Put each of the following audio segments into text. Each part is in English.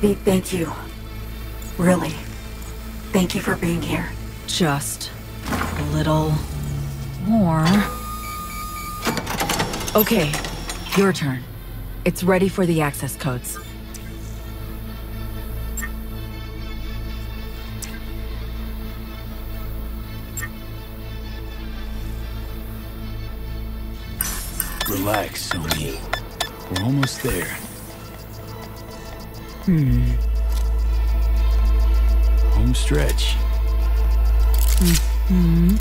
Big thank you. Really. Thank you for being here. Just a little more. Okay, your turn. It's ready for the access codes. Relax, Sony. We're almost there. Hmm. Home stretch. Hmm.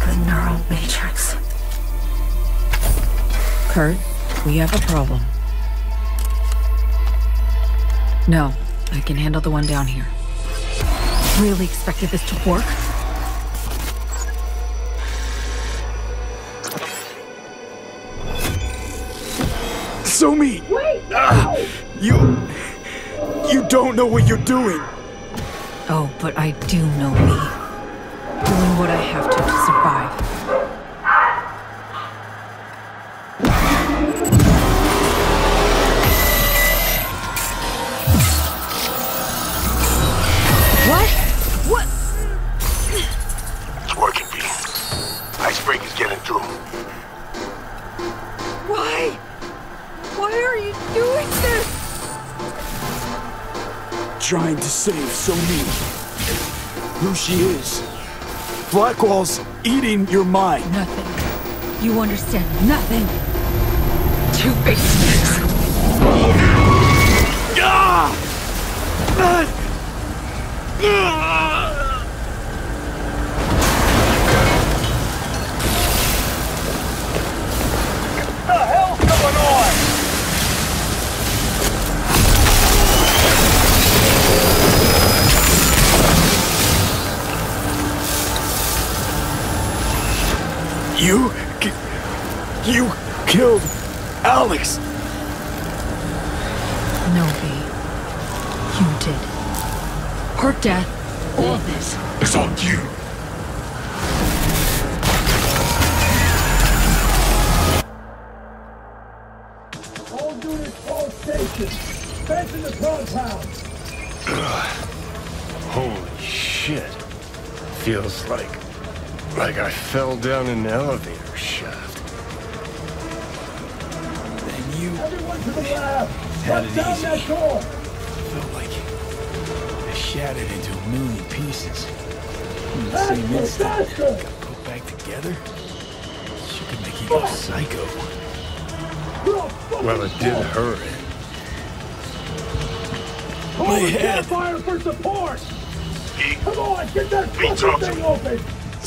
The neural matrix. Kurt, we have a problem. No, I can handle the one down here. Really expected this to work? So Mi! Wait! Ah, you... You don't know what you're doing! Oh, but I do know me. Doing what I have to to survive. Trying to save so Somi. Who she is. Blackwall's eating your mind. Nothing. You understand nothing. Two-faced. Ah! Ah! Ah!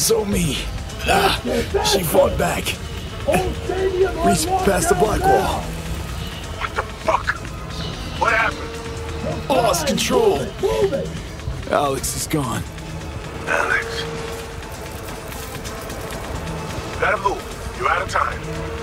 So Mi. Ah, she fought back. Reached past the black wall. what the fuck? What happened? Lost control. Move it, move it. Alex is gone. Alex. Better move. You're out of time.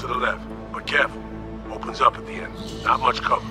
To the left, but careful. Opens up at the end. Not much cover.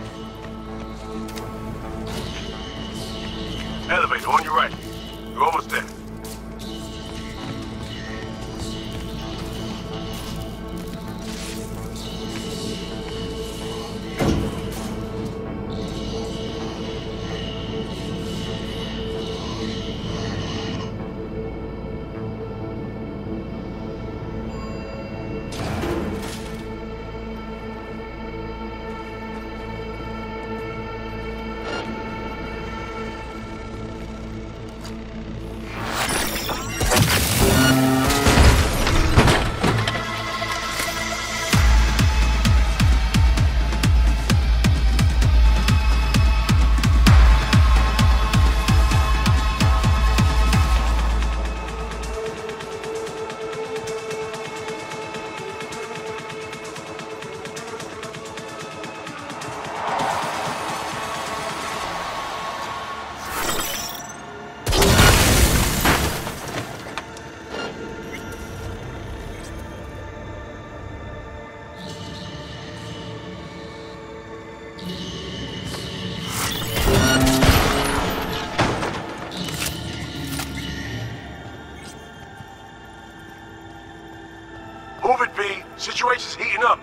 Move it, B. Situation's heating up.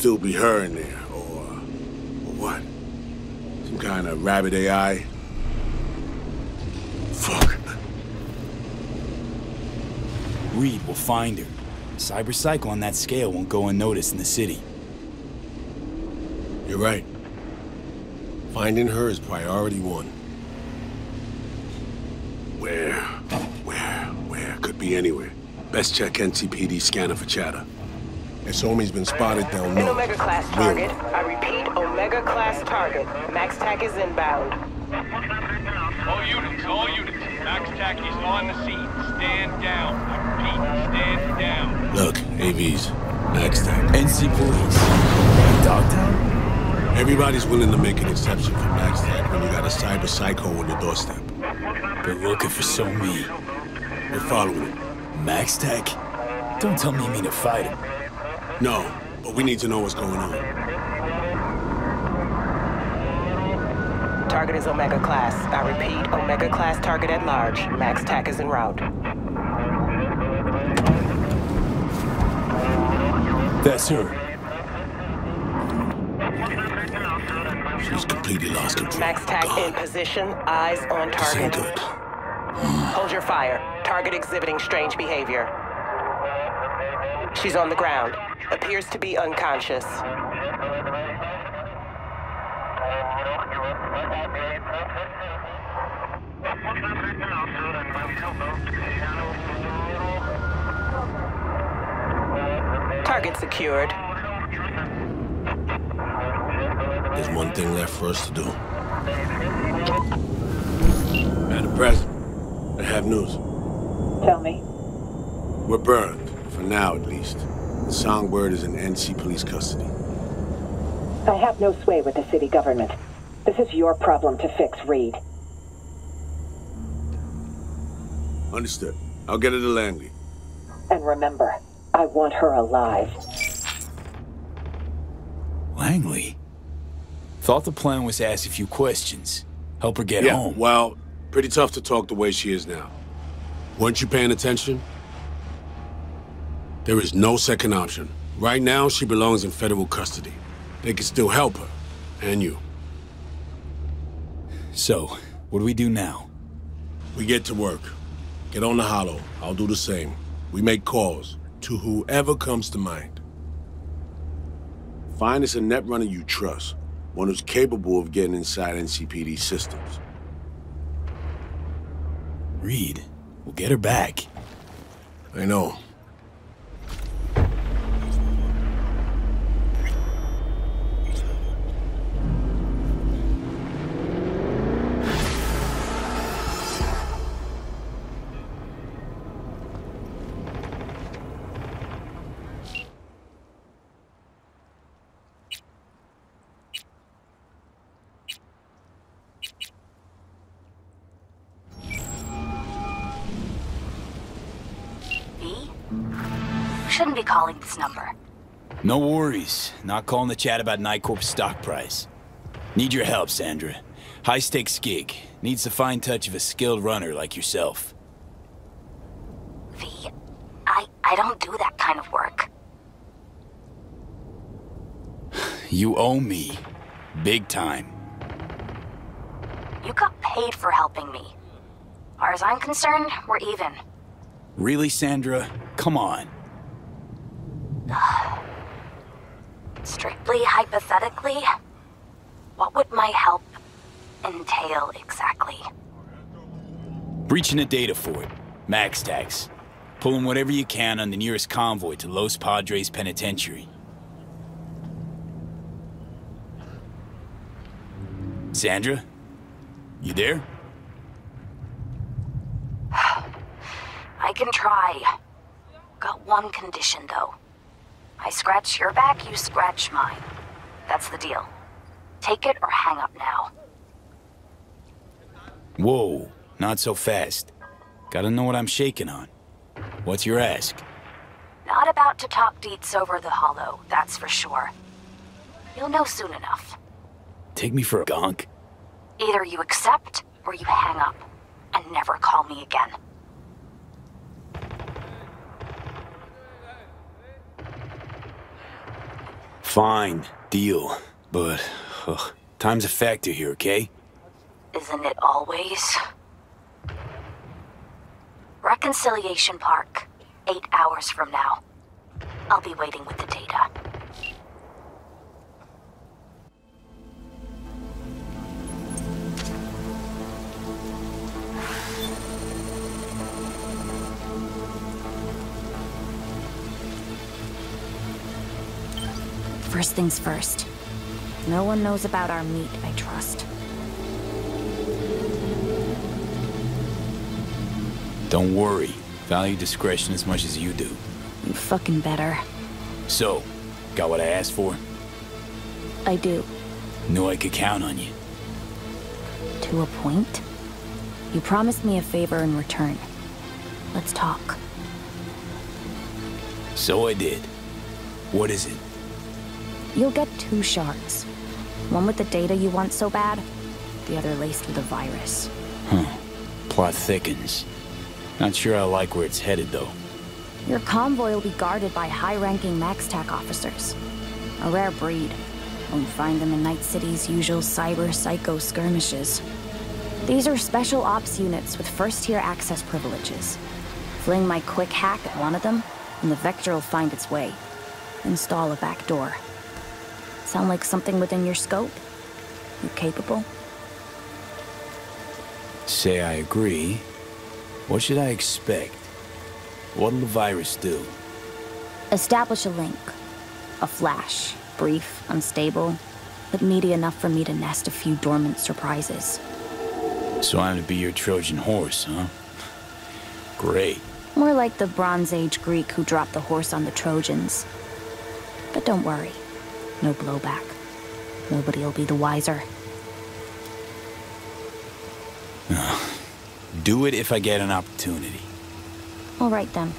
Still be her in there, or... Or what? Some kind of rabbit AI? Fuck. Reed will find her. Cyber Psycho on that scale won't go unnoticed in the city. You're right. Finding her is priority one. Where? Where? Where? Could be anywhere. Best check NCPD scanner for chatter. So Mi's been spotted down An north. Omega class Real target. I repeat, Omega class target. Max TAC is inbound. All units, all units. Max TAC is on the scene. Stand down. I repeat, stand down. Look, AVs. Max time. NC Police. Dogtown? Everybody's willing to make an exception for Max TAC when you got a cyber psycho on your doorstep. They're looking for So Mi. We're following him. Max TAC? Don't tell me you mean to fight him. No, but we need to know what's going on. Target is Omega class. I repeat, Omega class target at large. Max TAC is en route. That's her. She's completely lost control. Max TAC in position. Eyes on This ain't target. good. Hold your fire. Target exhibiting strange behavior. She's on the ground. Appears to be unconscious. Target secured. There's one thing left for us to do. Madam President, I have news. Tell me. We're burned, for now at least. The Songbird is in NC police custody. I have no sway with the city government. This is your problem to fix, Reed. Understood. I'll get her to Langley. And remember, I want her alive. Langley? Thought the plan was to ask a few questions. Help her get yeah, home. well, pretty tough to talk the way she is now. Weren't you paying attention? There is no second option. Right now, she belongs in federal custody. They can still help her. And you. So, what do we do now? We get to work. Get on the holo. I'll do the same. We make calls to whoever comes to mind. Find us a netrunner you trust. One who's capable of getting inside NCPD systems. Reed, we'll get her back. I know. No worries. Not calling the chat about Nightcorp's stock price. Need your help, Sandra. High stakes gig. Needs the fine touch of a skilled runner like yourself. V, I, I don't do that kind of work. You owe me. Big time. You got paid for helping me. Far as I'm concerned, we're even. Really, Sandra? Come on. Strictly hypothetically, what would my help entail exactly? Breaching a data fort. MaxTac. Pulling whatever you can on the nearest convoy to Los Padres Penitentiary. Sandra? You there? I can try. Got one condition, though. I scratch your back, you scratch mine. That's the deal. Take it or hang up now. Whoa, not so fast. Gotta know what I'm shaking on. What's your ask? Not about to talk deets over the holo, that's for sure. You'll know soon enough. Take me for a gonk? Either you accept or you hang up and never call me again. Fine, deal. But, ugh, time's a factor here, okay? Isn't it always? Reconciliation Park, eight hours from now. I'll be waiting with the data. First things first. No one knows about our meet, I trust. Don't worry. Value discretion as much as you do. You fucking better. So, got what I asked for? I do. Knew I could count on you. To a point. You promised me a favor in return. Let's talk. So I did. What is it? You'll get two shards. One with the data you want so bad, the other laced with a virus. Huh. Plot thickens. Not sure I like where it's headed, though. Your convoy will be guarded by high-ranking MaxTac officers. A rare breed. Won't find them in Night City's usual cyber-psycho skirmishes. These are special ops units with first-tier access privileges. Fling my quick hack at one of them, and the Vector will find its way. Install a back door. Sound like something within your scope? You capable? Say I agree. What should I expect? What'll the virus do? Establish a link. A flash. Brief, unstable, but meaty enough for me to nest a few dormant surprises. So I'm to be your Trojan horse, huh? Great. More like the Bronze Age Greek who dropped the horse on the Trojans. But don't worry. No blowback. Nobody'll be the wiser. Do it if I get an opportunity. All right then.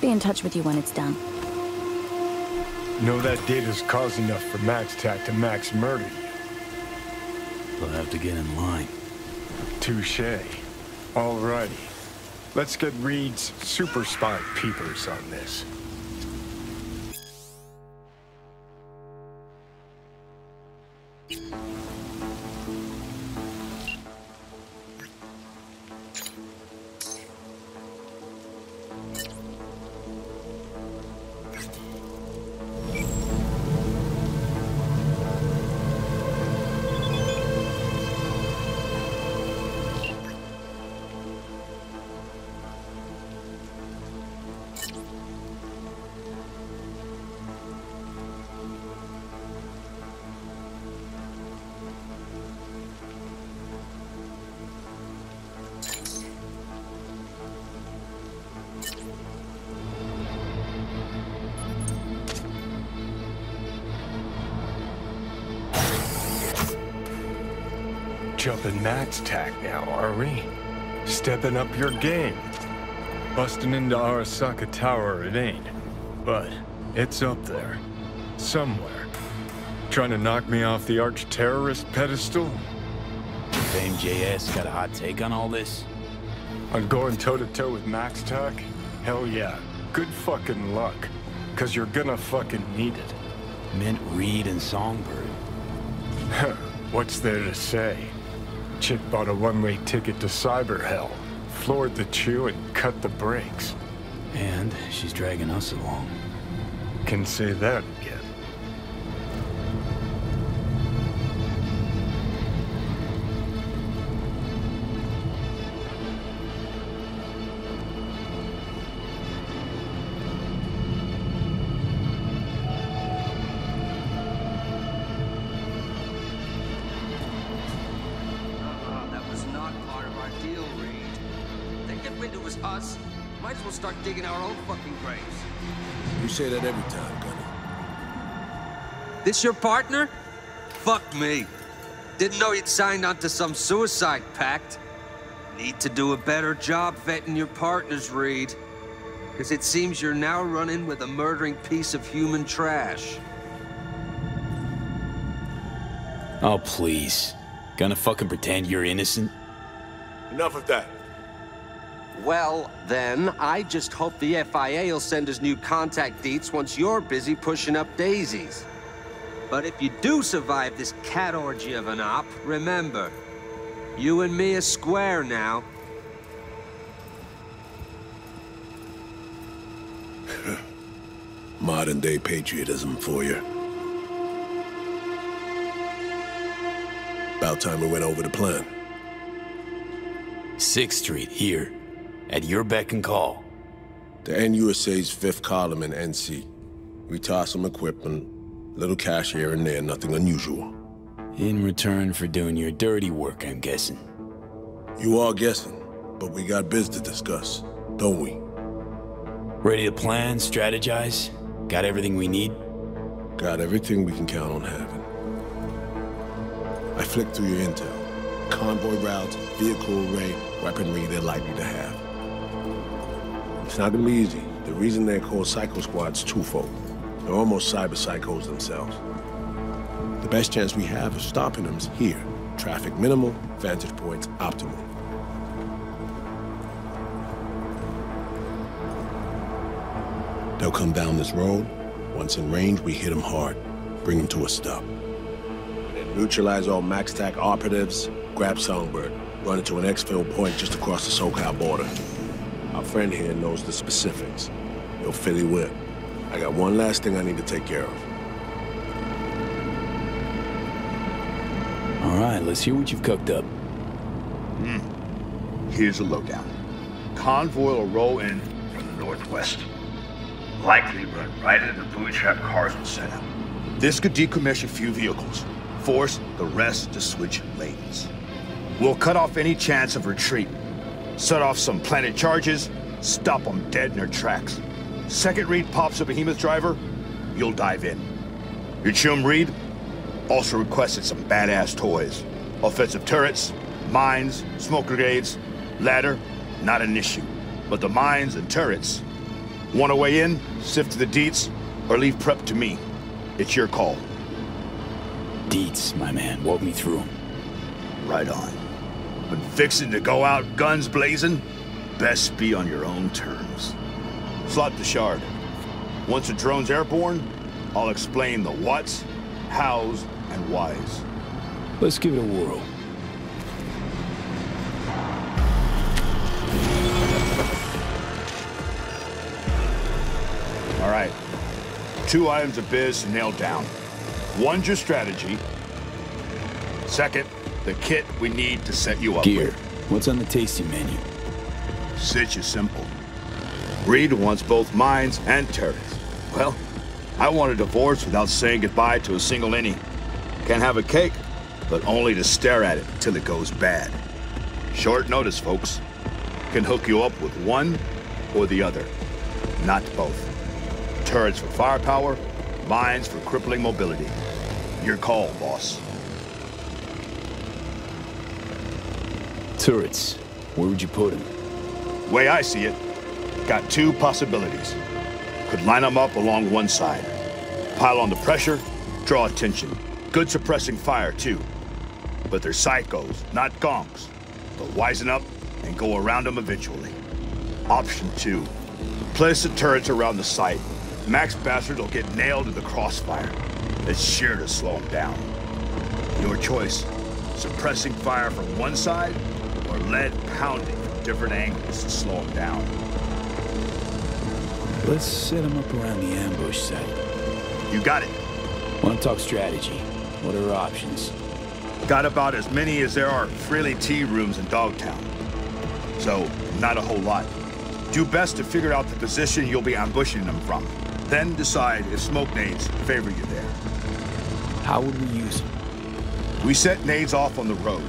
Be in touch with you when it's done. Know that data's cause enough for Max MaxTac to max murder you. We'll have to get in line. Touche. All righty. Let's get Reed's super spy peepers on this. Jumping MaxTac now, are we? Stepping up your game. Busting into Arasaka Tower it ain't. But it's up there. Somewhere. Trying to knock me off the arch-terrorist pedestal? Fame JS got a hot take on all this? On going toe-to-toe with Max MaxTac? Hell yeah. Good fucking luck. Cause you're gonna fucking need it. Mint Reed and Songbird. What's there to say? Chick bought a one-way ticket to cyber hell, floored the chooh and cut the brakes. And she's dragging us along. Can say that again. Say that every time, Gunny. This your partner? Fuck me. Didn't know you'd signed on to some suicide pact. Need to do a better job vetting your partners, Reed. Because it seems you're now running with a murdering piece of human trash. Oh, please. Gonna fucking pretend you're innocent? Enough of that. Well, then, I just hope the FIA will send us new contact deets once you're busy pushing up daisies. But if you do survive this cat orgy of an op, remember, you and me are square now. Modern day patriotism for you. About time we went over the plan. Sixth Street, here. At your beck and call. The NUSA's fifth column in NC. We toss some equipment, little cash here and there, nothing unusual. In return for doing your dirty work, I'm guessing. You are guessing, but we got biz to discuss, don't we? Ready to plan, strategize? Got everything we need? Got everything we can count on having. I flicked through your intel. Convoy routes, vehicle array, weaponry they're likely to have. It's not gonna be easy. The reason they're called Psycho Squad's twofold. They're almost cyber psychos themselves. The best chance we have of stopping them's here. Traffic minimal, vantage points optimal. They'll come down this road. Once in range, we hit them hard. Bring them to a stop. Then neutralize all MaxTac operatives, grab Songbird, run it to an exfil point just across the SoCal border. Our friend here knows the specifics. He'll fill you in. I got one last thing I need to take care of. All right, let's hear what you've cooked up. Hmm. Here's a lowdown. Convoy will roll in from the northwest. Likely run right into the booby trap cars will set up. This could decommission a few vehicles. Force the rest to switch lanes. We'll cut off any chance of retreat. Set off some planted charges, stop them dead in their tracks. Second Reed pops a behemoth driver, you'll dive in. Your chum Reed also requested some badass toys. Offensive turrets, mines, smoke grenades, ladder, not an issue. But the mines and turrets, Want a way in, sift to the deets, or leave prep to me? It's your call. Deets, my man. Walk me through 'em. Right on. When fixing to go out guns blazing, best be on your own terms. Slot the shard. Once the drone's airborne, I'll explain the whats, hows, and whys. Let's give it a whirl. All right. Two items of biz nailed down. One's your strategy. Second, the kit we need to set you up Gear. with. What's on the tasting menu? Sitch is simple. Reed wants both mines and turrets. Well, I want a divorce without saying goodbye to a single innie. Can have a cake, but only to stare at it till it goes bad. Short notice, folks. Can hook you up with one or the other, not both. Turrets for firepower, mines for crippling mobility. Your call, boss. Turrets. Where would you put them? Way I see it, got two possibilities. Could line them up along one side. Pile on the pressure, draw attention. Good suppressing fire, too. But they're psychos, not gonks. But wisen up and go around them eventually. Option two. Place the turrets around the site. Max Bastard will get nailed in the crossfire. It's sure to slow him down. Your choice. Suppressing fire from one side, or lead pounding from different angles to slow him down. Let's set them up around the ambush site. You got it. Want to talk strategy? What are our options? Got about as many as there are Freely tea rooms in Dogtown. So, not a whole lot. Do best to figure out the position you'll be ambushing them from. Then decide if smoke nades favor you there. How would we use them? We set nades off on the road.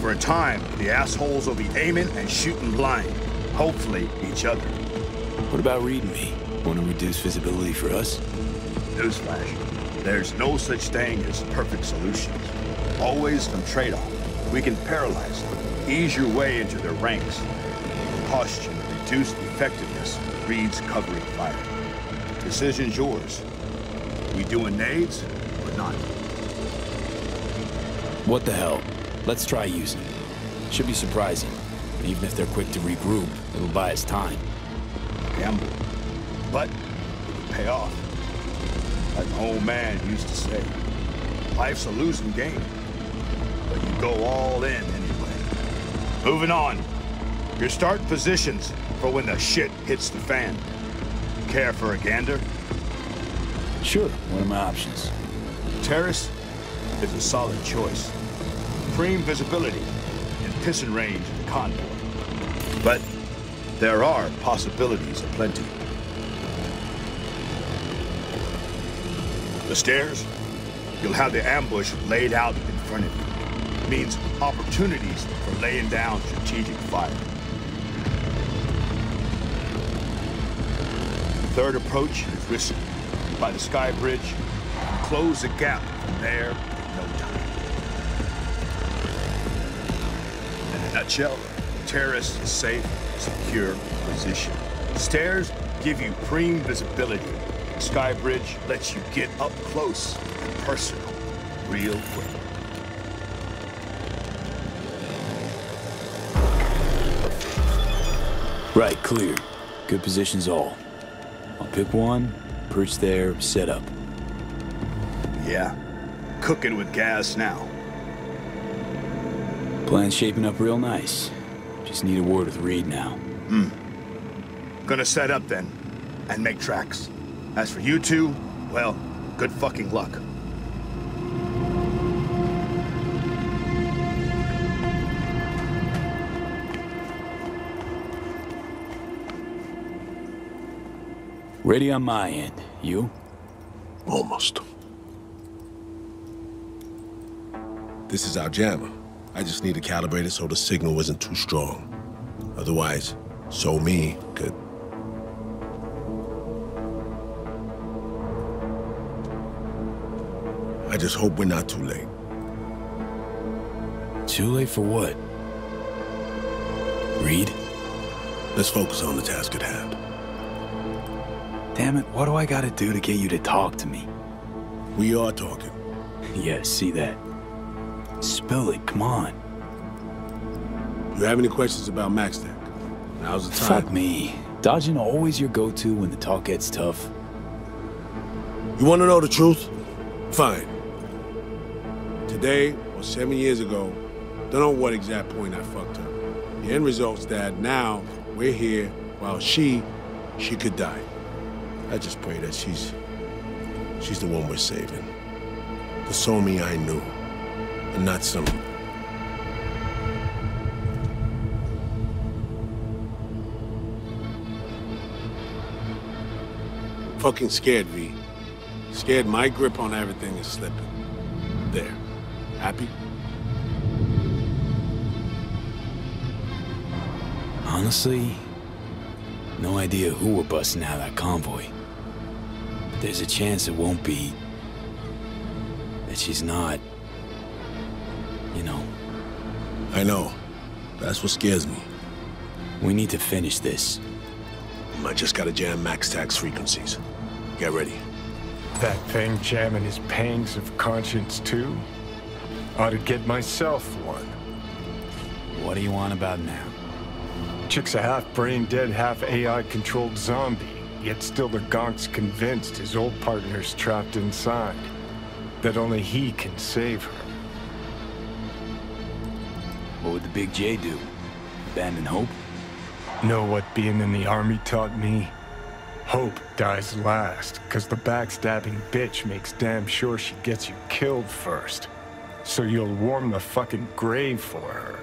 For a time, the assholes will be aiming and shooting blind. Hopefully, each other. What about Reed and me? Want to reduce visibility for us? Newsflash. There's no such thing as perfect solutions. Always some trade-off. We can paralyze them, ease your way into their ranks. Cost you reduce effectiveness of Reed's covering fire. Decision's yours. We doing nades or not? What the hell? Let's try using it. Should be surprising. Even if they're quick to regroup, it'll buy us time. Gamble. But it would pay off. Like an old man used to say, life's a losing game. But you go all in anyway. Moving on. Your start positions for when the shit hits the fan. Care for a gander? Sure. one of my options? Terrace is a solid choice. Supreme visibility and pissing range of the convoy. But there are possibilities aplenty. The stairs, you'll have the ambush laid out in front of you. Means opportunities for laying down strategic fire. The Third approach is risky. By the sky bridge, close the gap from there nutshell, terrace is safe, secure position. Stairs give you prime visibility. Sky bridge lets you get up close and personal, real quick. Right, clear. Good positions all. I'll pick one, perch there, set up. Yeah, cooking with gas now. Plan's shaping up real nice. Just need a word with Reed now. Hmm. Gonna set up then, and make tracks. As for you two, well, good fucking luck. Ready on my end. You? Almost. This is our jammer. I just need to calibrate it so the signal isn't too strong. Otherwise, So Mi could... I just hope we're not too late. Too late for what? Reed? Let's focus on the task at hand. Damn it, what do I gotta do to get you to talk to me? We are talking. Yeah, see that. Spill it, come on. You have any questions about MaxTac? Now's the time. Fuck me. Dodging always your go-to when the talk gets tough. You want to know the truth? Fine. Today, or seven years ago, don't know what exact point I fucked up. The end result's that now we're here while she, she could die. I just pray that she's, she's the one we're saving. The So Mi I knew, and not some Fucking scared, V. Scared my grip on everything is slipping. There. Happy? Honestly, no idea who we're busting out that convoy. But there's a chance it won't be... that she's not... you know. I know. That's what scares me. We need to finish this. I just gotta jam MaxTac frequencies. Get ready. That thing jamming his pangs of conscience too? Ought to get myself one. What do you want about now? Chick's a half brain dead, half AI controlled zombie. Yet still the Gonk's convinced his old partner's trapped inside. That only he can save her. What would the Big J do? Abandon hope? Know what being in the army taught me? Hope dies last, cause the backstabbing bitch makes damn sure she gets you killed first. So you'll warm the fucking grave for her.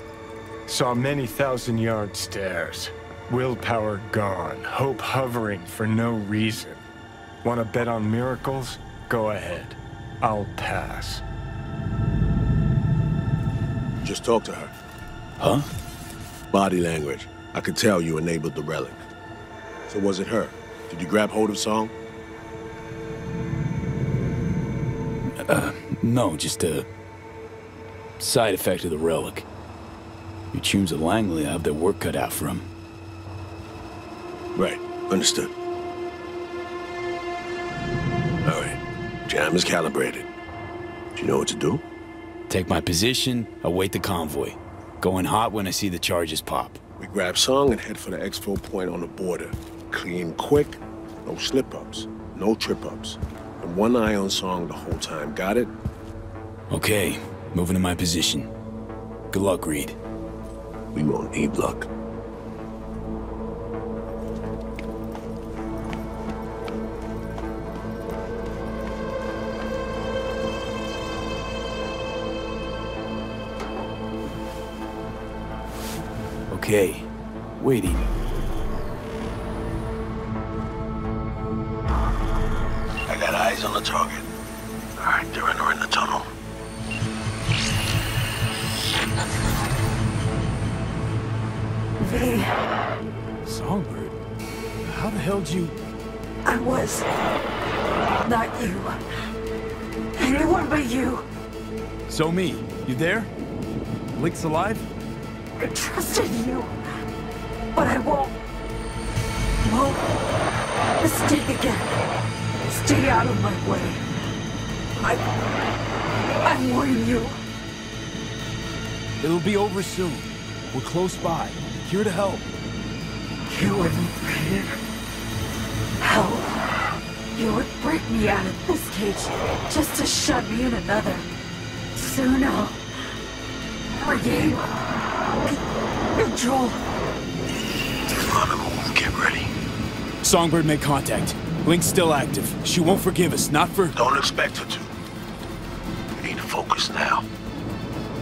Saw many thousand yard stares. Willpower gone, hope hovering for no reason. Wanna bet on miracles? Go ahead. I'll pass. Just talk to her. Huh? Body language. I could tell you enabled the relic. So was it her? Did you grab hold of Song? Uh, no, just a side effect of the relic. Your tunes of Langley I have their work cut out for them. Right. Understood. All right. Jam is calibrated. Do you know what to do? Take my position, await the convoy. Going hot when I see the charges pop. We grab Song and head for the exfil point on the border. Clean quick, no slip-ups, no trip-ups. And one eye on Song the whole time, got it? Okay, moving to my position. Good luck, Reed. We won't need luck. Okay, waiting. I got eyes on the target. All right, they're in or in the tunnel. V. Songbird? How the hell did you... I was... not you. Anyone but you. So Mi, you there? Link's alive? I trusted you. But I won't... won't... mistake again. Stay out of my way. I... I warn you. It'll be over soon. We're close by. Here to help. You wouldn't help. You would break me out of this cage just to shove me in another. Soon I'll regain control. On the move, get ready. Songbird made contact. Link's still active. She won't forgive us, not for... Don't expect her to. We need to focus now.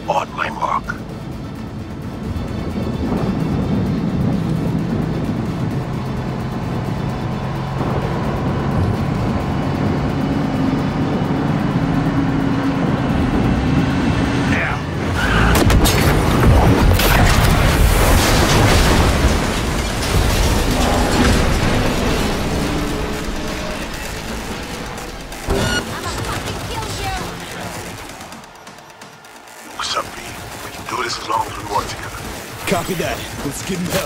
On my mark. Copy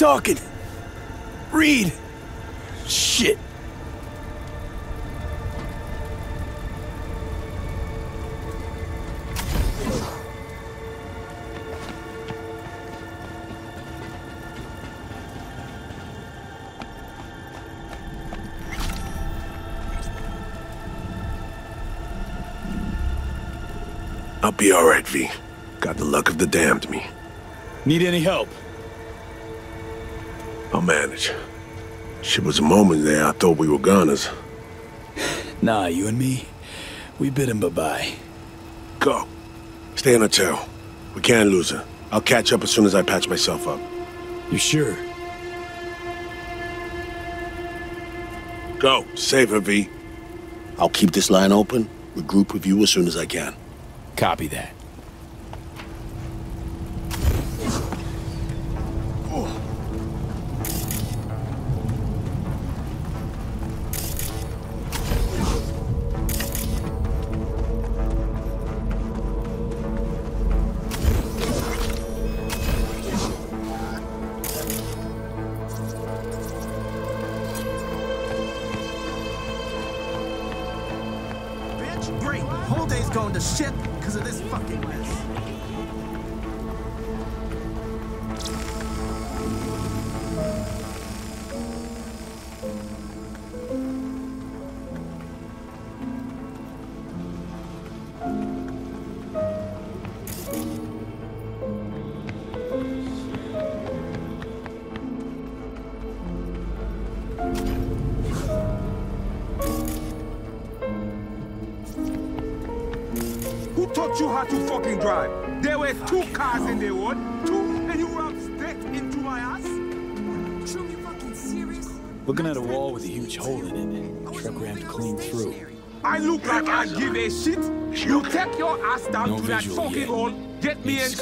talking? Reed! Shit. I'll be alright, V. Got the luck of the damned me. Need any help? I'll. Shit was a moment there I thought we were goners. Nah, you and me, we bid him bye-bye. Go. Stay in the tail. We can't lose her. I'll catch up as soon as I patch myself up. You sure? Go. Save her, V. I'll keep this line open. Regroup with you as soon as I can. Copy that.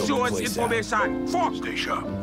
Out. information. Fuck! Stay sharp.